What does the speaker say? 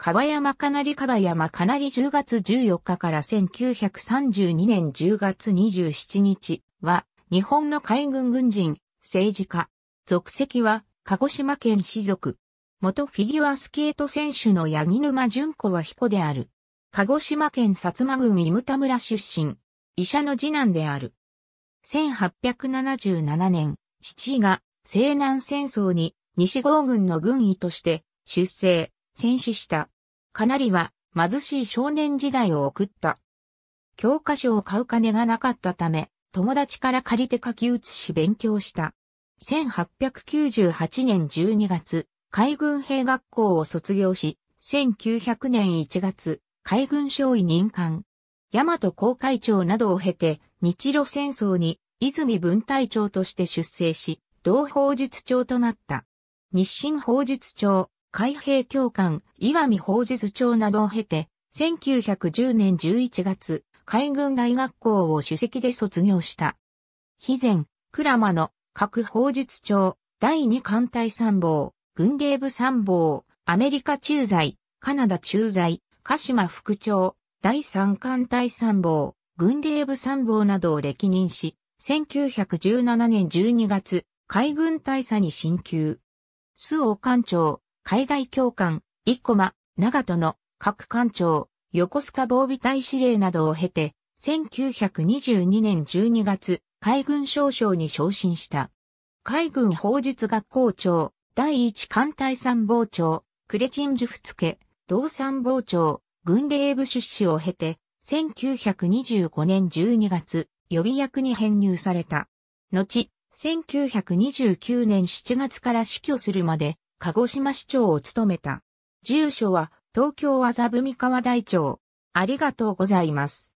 川山かなり川山かなり10月14日から1932年10月27日は、日本の海軍軍人、政治家。属籍は、鹿児島県士族。元フィギュアスケート選手の八木沼淳子は彦である。鹿児島県薩摩郡伊牟田村出身。医者の次男である。1877年、父が西南戦争に西郷軍の軍医として出征、戦死した。かなりは貧しい少年時代を送った。教科書を買う金がなかったため、友達から借りて書き写し勉強した。1898年12月、海軍兵学校を卒業し、1900年1月、海軍少尉任官。大和航海長などを経て、日露戦争に泉分隊長として出征し、同法術長となった。日清法術長、海兵教官、岩見法術長などを経て、1910年11月、海軍大学校を主席で卒業した。以前、鞍馬の各法術長、第二艦隊参謀、軍令部参謀、アメリカ駐在、カナダ駐在、鹿島副長、第三艦隊参謀、軍令部参謀などを歴任し、1917年12月、海軍大佐に進級。須尾艦長、海外教官、生駒、長門の各艦長、横須賀防備隊司令などを経て、1922年12月、海軍少将に昇進した。海軍法術学校長、第一艦隊参謀長、クレチンジュフツケ、同参謀長、軍令部出資を経て、1925年12月、予備役に編入された。後、1929年7月から死去するまで、鹿児島市長を務めた。住所は東京麻布三河台町。ありがとうございます。